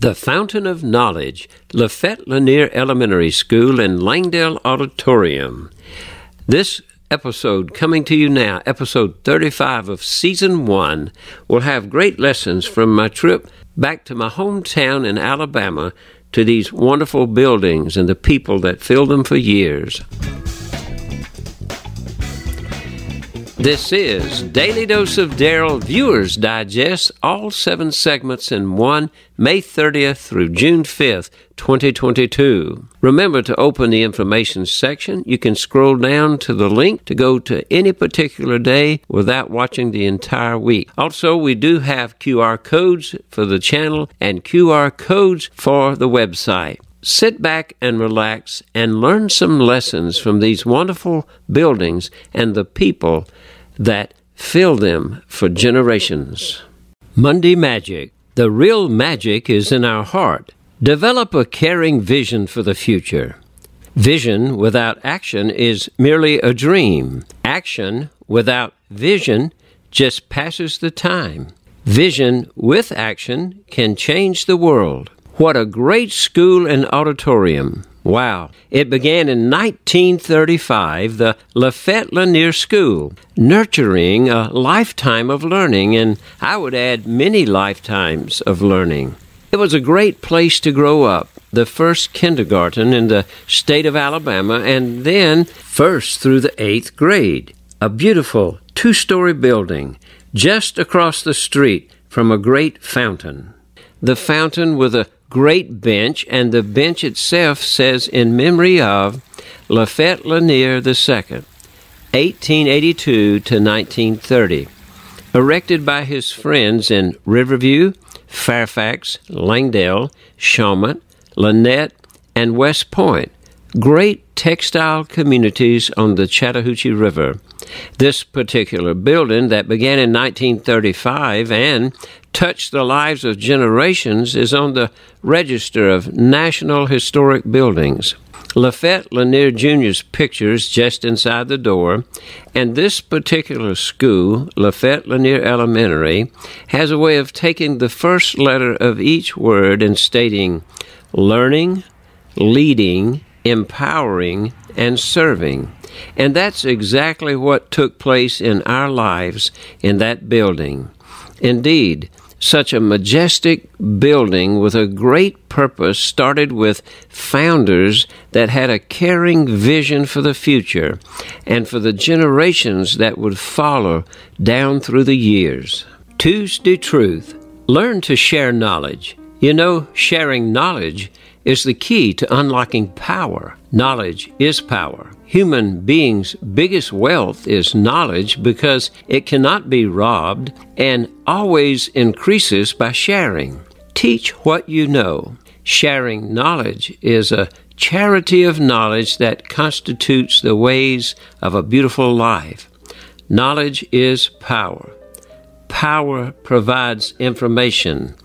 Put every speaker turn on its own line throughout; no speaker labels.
The Fountain of Knowledge, Lafayette Lanier Elementary School in Langdale Auditorium. This episode coming to you now, episode 35 of season 1, will have great lessons from my trip back to my hometown in Alabama to these wonderful buildings and the people that filled them for years. This is Daily Dose of Darryl Viewers Digest, all seven segments in one, May 30th through June 5th, 2022. Remember to open the information section. You can scroll down to the link to go to any particular day without watching the entire week. Also, we do have QR codes for the channel and QR codes for the website sit back and relax and learn some lessons from these wonderful buildings and the people that fill them for generations. Monday Magic. The real magic is in our heart. Develop a caring vision for the future. Vision without action is merely a dream. Action without vision just passes the time. Vision with action can change the world. What a great school and auditorium. Wow. It began in 1935, the Lafayette Lanier School, nurturing a lifetime of learning, and I would add many lifetimes of learning. It was a great place to grow up, the first kindergarten in the state of Alabama, and then first through the eighth grade. A beautiful two story building just across the street from a great fountain. The fountain with a great bench, and the bench itself says in memory of Lafayette Lanier II, 1882 to 1930, erected by his friends in Riverview, Fairfax, Langdale, Shawmut, Lanett, and West Point, great textile communities on the Chattahoochee River. This particular building that began in 1935 and touched the lives of generations is on the register of National Historic Buildings. Lafayette Lanier Jr.'s pictures just inside the door, and this particular school, Lafayette Lanier Elementary, has a way of taking the first letter of each word and stating learning, leading, empowering, and serving. And that's exactly what took place in our lives in that building. Indeed, such a majestic building with a great purpose started with founders that had a caring vision for the future and for the generations that would follow down through the years. Tuesday Truth Learn to share knowledge. You know, sharing knowledge is the key to unlocking power. Knowledge is power. Human beings' biggest wealth is knowledge because it cannot be robbed and always increases by sharing. Teach what you know. Sharing knowledge is a charity of knowledge that constitutes the ways of a beautiful life. Knowledge is power. Power provides information.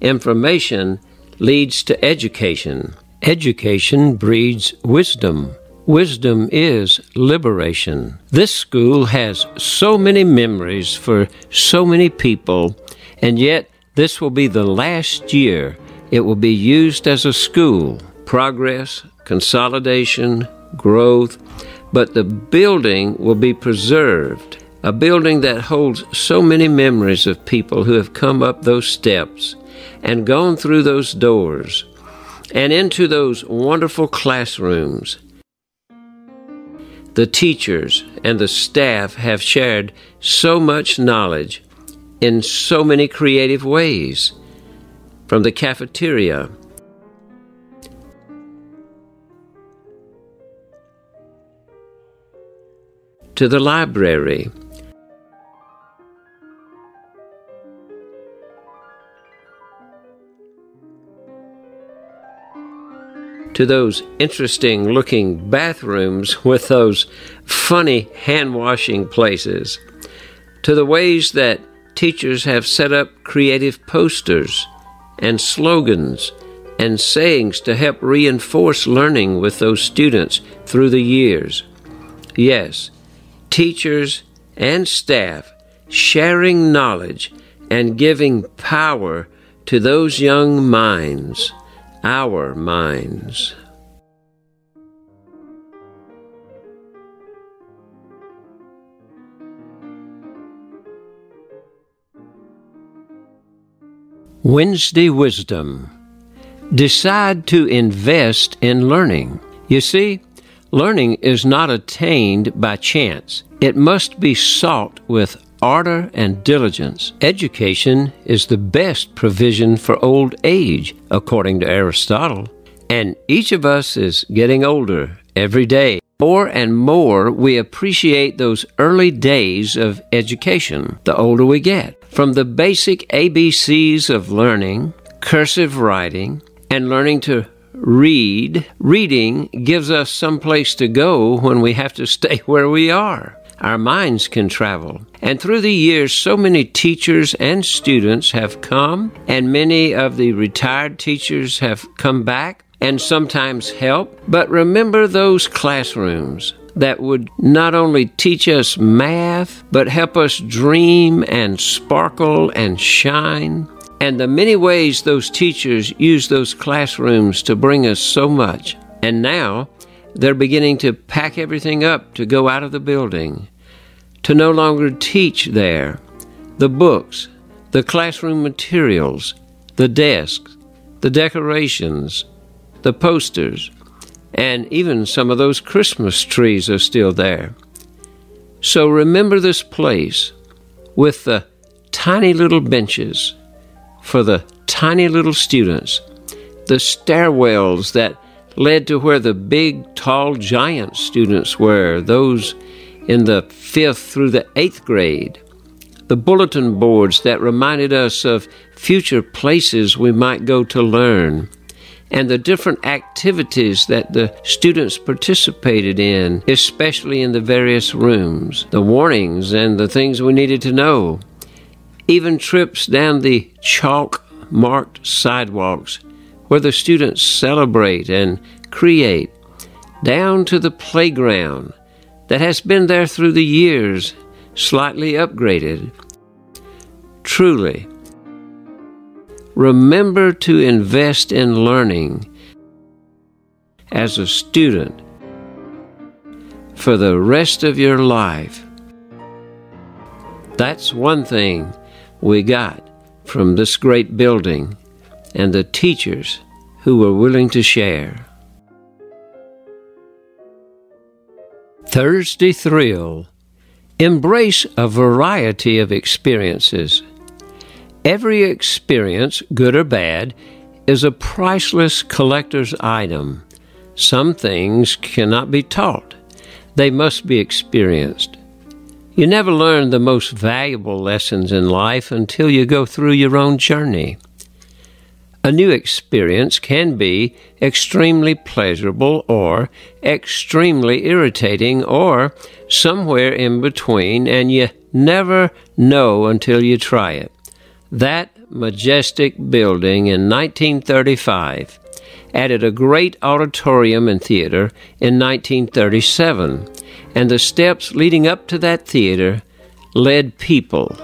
Information leads to education. Education breeds wisdom. Wisdom is liberation. This school has so many memories for so many people, and yet this will be the last year it will be used as a school. Progress, consolidation, growth, but the building will be preserved. A building that holds so many memories of people who have come up those steps and gone through those doors and into those wonderful classrooms. The teachers and the staff have shared so much knowledge in so many creative ways from the cafeteria to the library to those interesting looking bathrooms with those funny hand washing places, to the ways that teachers have set up creative posters and slogans and sayings to help reinforce learning with those students through the years. Yes, teachers and staff sharing knowledge and giving power to those young minds, our minds. Wednesday Wisdom. Decide to invest in learning. You see, learning is not attained by chance. It must be sought with ardor and diligence. Education is the best provision for old age, according to Aristotle. And each of us is getting older every day. More and more, we appreciate those early days of education the older we get. From the basic ABCs of learning, cursive writing, and learning to read, reading gives us some place to go when we have to stay where we are our minds can travel. And through the years, so many teachers and students have come, and many of the retired teachers have come back and sometimes help. But remember those classrooms that would not only teach us math, but help us dream and sparkle and shine. And the many ways those teachers use those classrooms to bring us so much. And now, they're beginning to pack everything up to go out of the building to no longer teach there. The books, the classroom materials, the desks, the decorations, the posters, and even some of those Christmas trees are still there. So remember this place with the tiny little benches for the tiny little students, the stairwells that led to where the big, tall giant students were, those in the fifth through the eighth grade, the bulletin boards that reminded us of future places we might go to learn, and the different activities that the students participated in, especially in the various rooms, the warnings and the things we needed to know, even trips down the chalk marked sidewalks where the students celebrate and create, down to the playground that has been there through the years, slightly upgraded. Truly, remember to invest in learning as a student for the rest of your life. That's one thing we got from this great building and the teachers who were willing to share. Thursday Thrill. Embrace a variety of experiences. Every experience, good or bad, is a priceless collector's item. Some things cannot be taught, they must be experienced. You never learn the most valuable lessons in life until you go through your own journey. A new experience can be extremely pleasurable or extremely irritating or somewhere in between, and you never know until you try it. That majestic building in 1935 added a great auditorium and theater in 1937, and the steps leading up to that theater led people,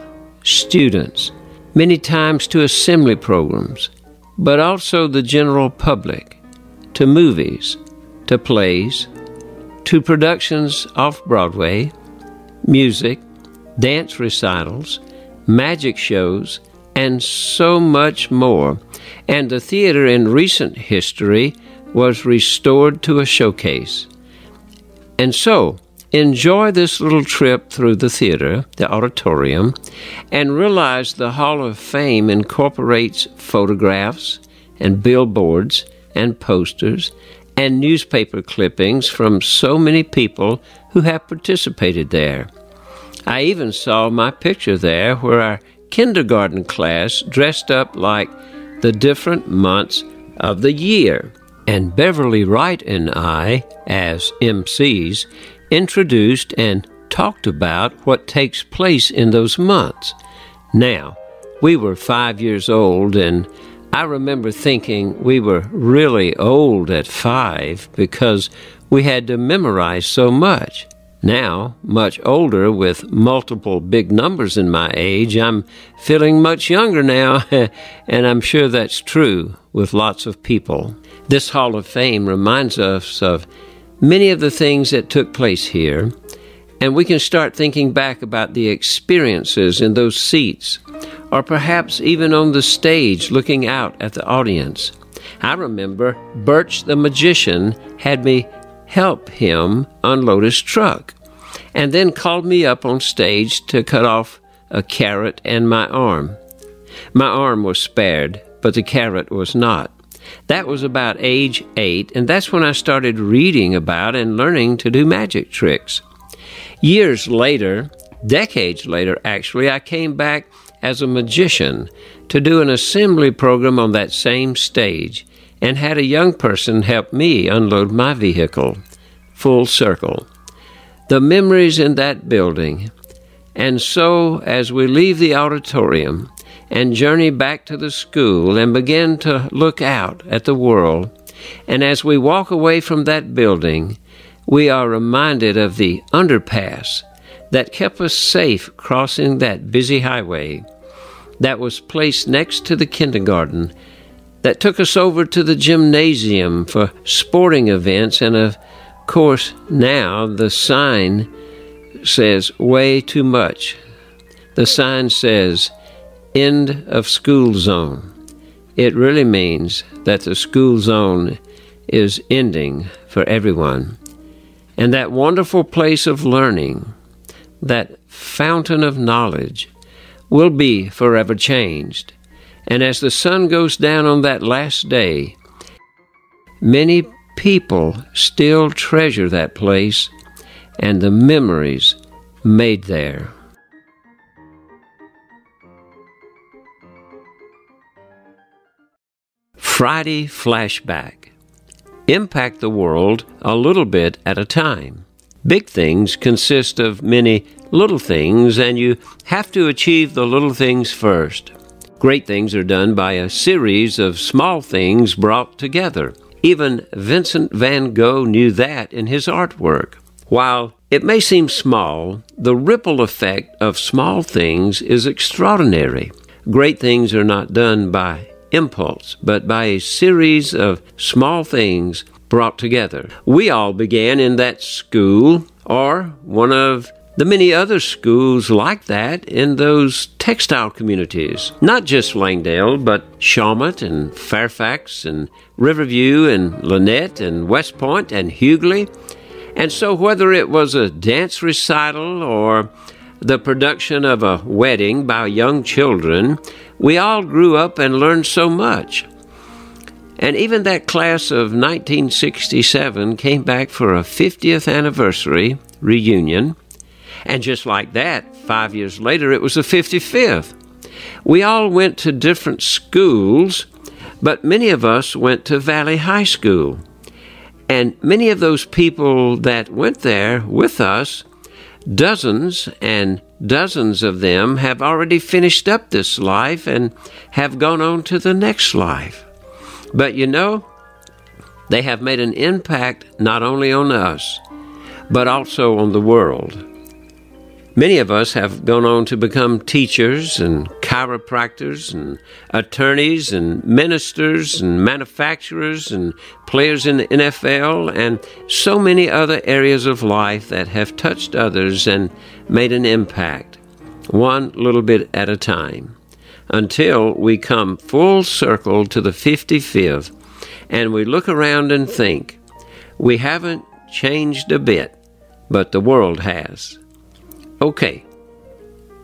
students, many times to assembly programs but also the general public, to movies, to plays, to productions off Broadway, music, dance recitals, magic shows, and so much more. And the theater in recent history was restored to a showcase. And so, enjoy this little trip through the theater, the auditorium, and realize the Hall of Fame incorporates photographs and billboards and posters and newspaper clippings from so many people who have participated there. I even saw my picture there where our kindergarten class dressed up like the different months of the year. And Beverly Wright and I, as MCs, introduced and talked about what takes place in those months. Now, we were five years old, and I remember thinking we were really old at five because we had to memorize so much. Now, much older with multiple big numbers in my age, I'm feeling much younger now, and I'm sure that's true with lots of people. This Hall of Fame reminds us of many of the things that took place here, and we can start thinking back about the experiences in those seats, or perhaps even on the stage looking out at the audience. I remember Birch the magician had me help him unload his truck, and then called me up on stage to cut off a carrot and my arm. My arm was spared, but the carrot was not. That was about age eight, and that's when I started reading about and learning to do magic tricks. Years later, decades later actually, I came back as a magician to do an assembly program on that same stage and had a young person help me unload my vehicle. Full circle. The memories in that building. And so, as we leave the auditorium and journey back to the school and begin to look out at the world, and as we walk away from that building, we are reminded of the underpass that kept us safe crossing that busy highway that was placed next to the kindergarten that took us over to the gymnasium for sporting events. And of course, now the sign says way too much. The sign says end of school zone. It really means that the school zone is ending for everyone. And that wonderful place of learning, that fountain of knowledge, will be forever changed. And as the sun goes down on that last day, many people still treasure that place and the memories made there. Friday Flashback Impact the world a little bit at a time. Big things consist of many little things, and you have to achieve the little things first. Great things are done by a series of small things brought together. Even Vincent van Gogh knew that in his artwork. While it may seem small, the ripple effect of small things is extraordinary. Great things are not done by impulse, but by a series of small things brought together. We all began in that school or one of the many other schools like that in those textile communities. Not just Langdale, but Shawmut and Fairfax and Riverview and Lanett and West Point and Huguley. And so, whether it was a dance recital or the production of a wedding by young children, we all grew up and learned so much. And even that class of 1967 came back for a 50th anniversary reunion and just like that, five years later, it was the 55th. We all went to different schools, but many of us went to Valley High School. And many of those people that went there with us, dozens and dozens of them have already finished up this life and have gone on to the next life. But you know, they have made an impact not only on us, but also on the world. Many of us have gone on to become teachers and chiropractors and attorneys and ministers and manufacturers and players in the NFL and so many other areas of life that have touched others and made an impact, one little bit at a time, until we come full circle to the 55th and we look around and think, we haven't changed a bit, but the world has. Okay,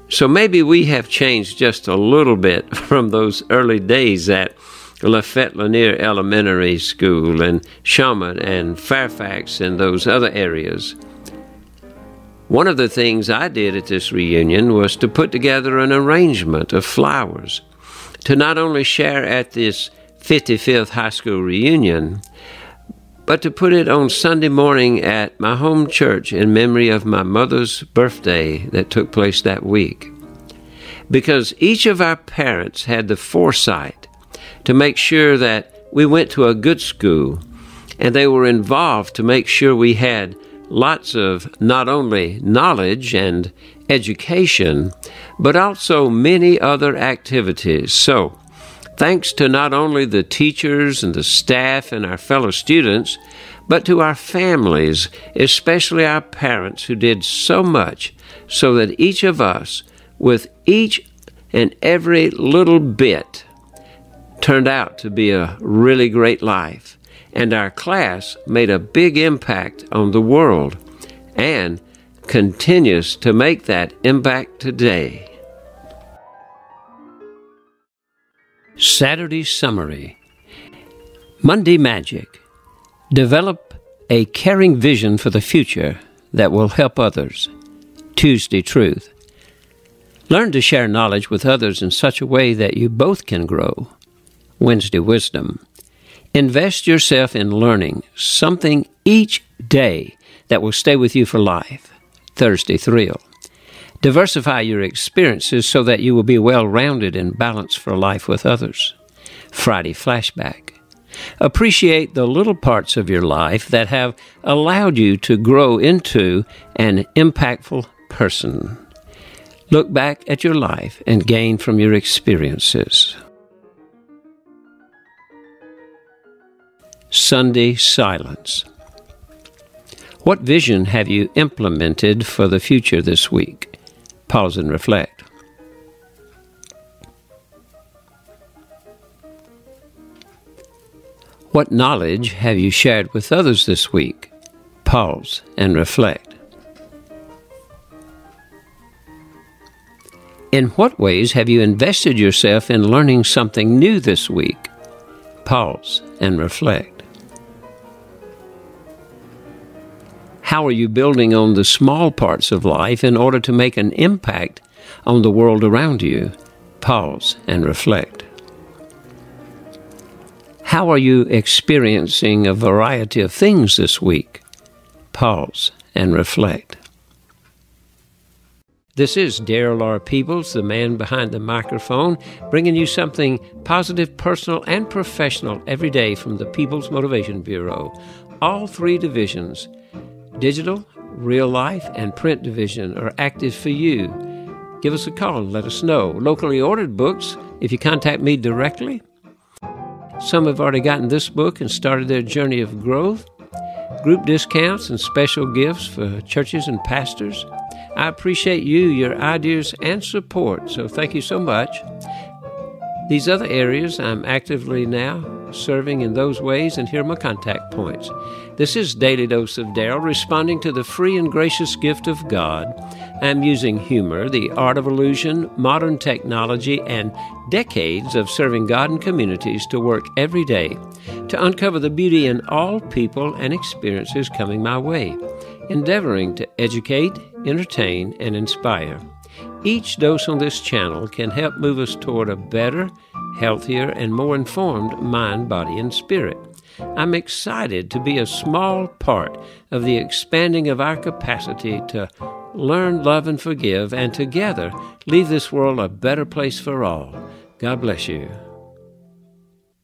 so maybe we have changed just a little bit from those early days at Lafayette Lanier Elementary School and Shawmut and Fairfax and those other areas. One of the things I did at this reunion was to put together an arrangement of flowers to not only share at this 55th high school reunion, but to put it on Sunday morning at my home church in memory of my mother's birthday that took place that week. Because each of our parents had the foresight to make sure that we went to a good school and they were involved to make sure we had lots of not only knowledge and education, but also many other activities. So, thanks to not only the teachers and the staff and our fellow students, but to our families, especially our parents who did so much so that each of us, with each and every little bit, turned out to be a really great life. And our class made a big impact on the world and continues to make that impact today. Saturday Summary Monday Magic Develop a caring vision for the future that will help others. Tuesday Truth Learn to share knowledge with others in such a way that you both can grow. Wednesday Wisdom Invest yourself in learning something each day that will stay with you for life. Thursday Thrill. Diversify your experiences so that you will be well rounded and balanced for life with others. Friday Flashback. Appreciate the little parts of your life that have allowed you to grow into an impactful person. Look back at your life and gain from your experiences. Sunday Silence. What vision have you implemented for the future this week? Pause and reflect. What knowledge have you shared with others this week? Pause and reflect. In what ways have you invested yourself in learning something new this week? Pause and reflect. How are you building on the small parts of life in order to make an impact on the world around you? Pause and reflect. How are you experiencing a variety of things this week? Pause and reflect. This is Darryl R. Peebles, the man behind the microphone, bringing you something positive, personal, and professional every day from the Peebles Motivation Bureau. All three divisions Digital, real life, and print division are active for you. Give us a call and let us know. Locally ordered books, if you contact me directly. Some have already gotten this book and started their journey of growth. Group discounts and special gifts for churches and pastors. I appreciate you, your ideas, and support, so thank you so much. These other areas I'm actively now serving in those ways, and here are my contact points. This is Daily Dose of Darryl, responding to the free and gracious gift of God. I'm using humor, the art of illusion, modern technology, and decades of serving God and communities to work every day to uncover the beauty in all people and experiences coming my way, endeavoring to educate, entertain, and inspire. Each dose on this channel can help move us toward a better, healthier, and more informed mind, body, and spirit. I'm excited to be a small part of the expanding of our capacity to learn, love, and forgive, and together leave this world a better place for all. God bless you.